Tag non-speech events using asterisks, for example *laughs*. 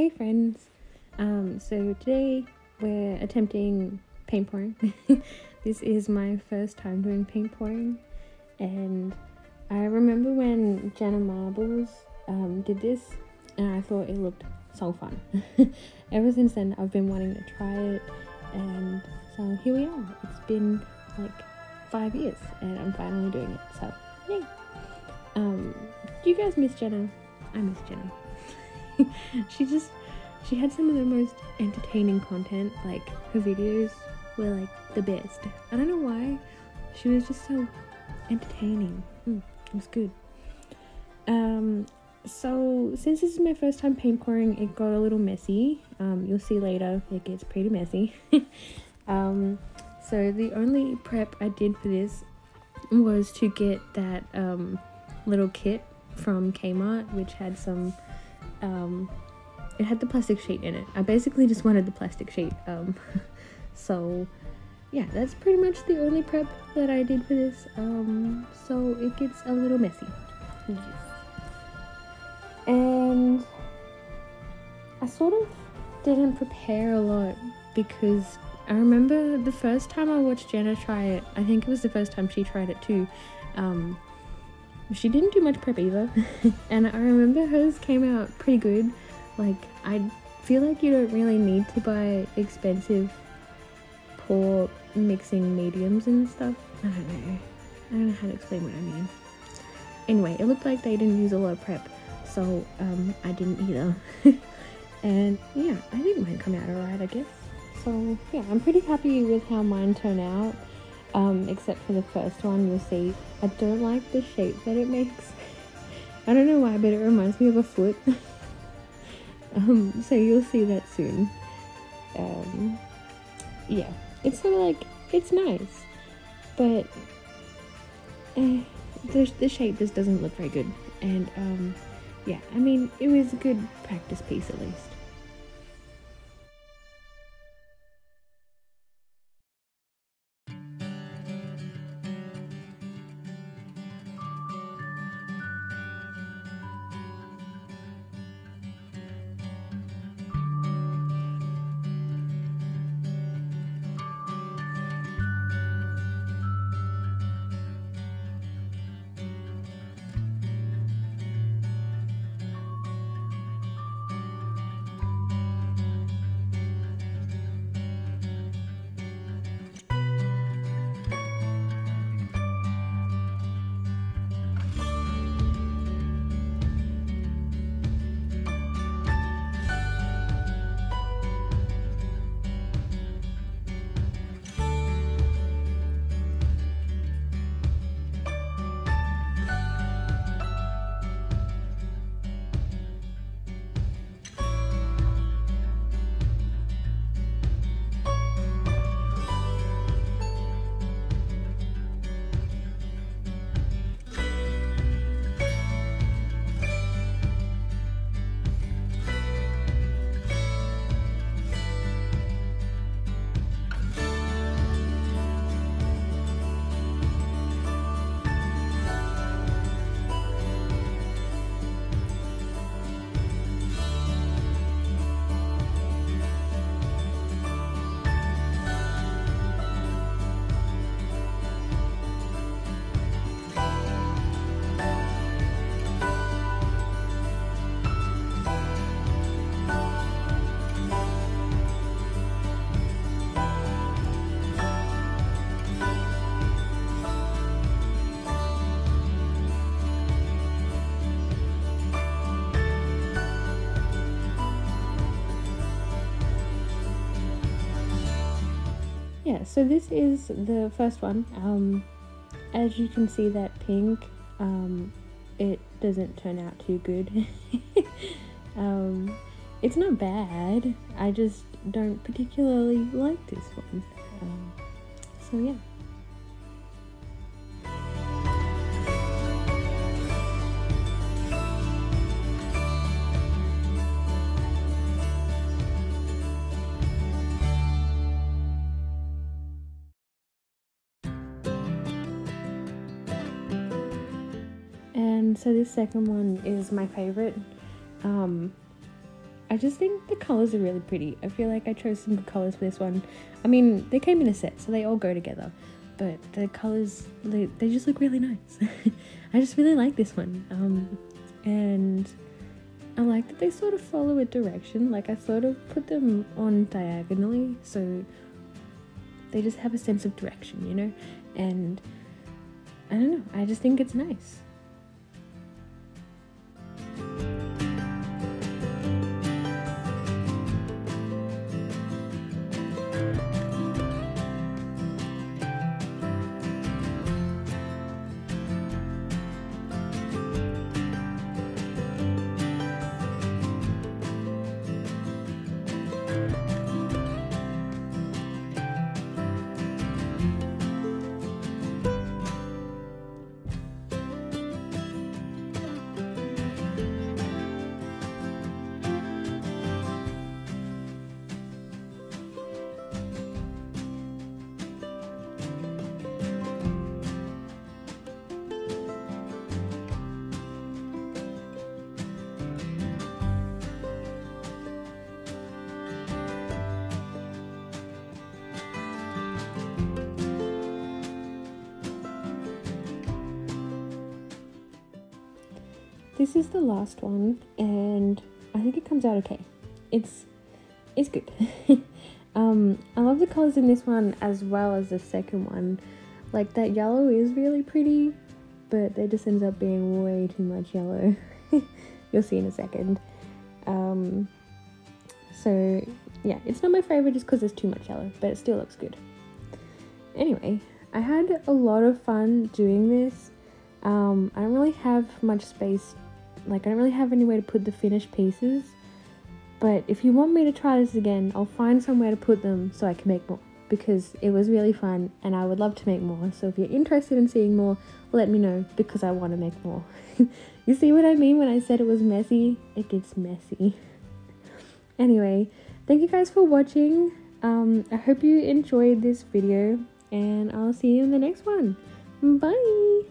Hey friends! Um, so today we're attempting paint pouring. *laughs* this is my first time doing paint pouring, and I remember when Jenna Marbles um, did this, and I thought it looked so fun. *laughs* Ever since then, I've been wanting to try it, and so here we are. It's been like five years, and I'm finally doing it. So, yay! Um, do you guys miss Jenna? I miss Jenna. *laughs* she just she had some of the most entertaining content like her videos were like the best. I don't know why. She was just so entertaining. Mm, it was good. Um so since this is my first time paint pouring it got a little messy. Um you'll see later it gets pretty messy. *laughs* Um so the only prep i did for this was to get that um little kit from kmart which had some um, it had the plastic sheet in it. I basically just wanted the plastic sheet. Um, *laughs* so yeah, that's pretty much the only prep that I did for this. Um, so it gets a little messy. Yes. And I sort of didn't prepare a lot because I remember the first time I watched Jenna try it, I think it was the first time she tried it too. Um, she didn't do much prep either. *laughs* and I remember hers came out pretty good. Like, I feel like you don't really need to buy expensive pour mixing mediums and stuff. I don't know. I don't know how to explain what I mean. Anyway, it looked like they didn't use a lot of prep, so um, I didn't either. *laughs* and yeah, I think mine come out alright, I guess. So yeah, I'm pretty happy with how mine turned out um, except for the first one you'll see I don't like the shape that it makes *laughs* I don't know why but it reminds me of a foot *laughs* um, *laughs* so you'll see that soon. Um, yeah it's sort of like it's nice but eh, the, the shape just doesn't look very good. And um, yeah I mean it was a good practice piece at least yeah so this is the first one. Um as you can see that pink um it doesn't turn out too good. *laughs* Um it's not bad. I just don't particularly like this one. Um, so yeah so this second one is my favorite um I just think the colors are really pretty. I feel like I chose some good colors for this one. I mean, they came in a set, so they all go together. But the colors, they, they just look really nice. *laughs* I just really like this one. Um, and I like that they sort of follow a direction. Like I sort of put them on diagonally, so they just have a sense of direction, you know? And I don't know, I just think it's nice. This is the last one, and I think it comes out okay. It's it's good. *laughs* um, I love the colors in this one as well as the second one. Like that yellow is really pretty, but there just ends up being way too much yellow. *laughs* You'll see in a second. Um, so yeah, it's not my favorite just because there's too much yellow, but it still looks good. Anyway, I had a lot of fun doing this. Um, I don't really have much space like I don't really have anywhere to put the finished pieces. But if you want me to try this again, I'll find somewhere to put them so I can make more because it was really fun and I would love to make more. So if you're interested in seeing more, let me know because I want to make more. *laughs* you see what I mean when I said it was messy? It gets messy. *laughs* anyway, thank you guys for watching. Um, I hope you enjoyed this video and I'll see you in the next one. Bye!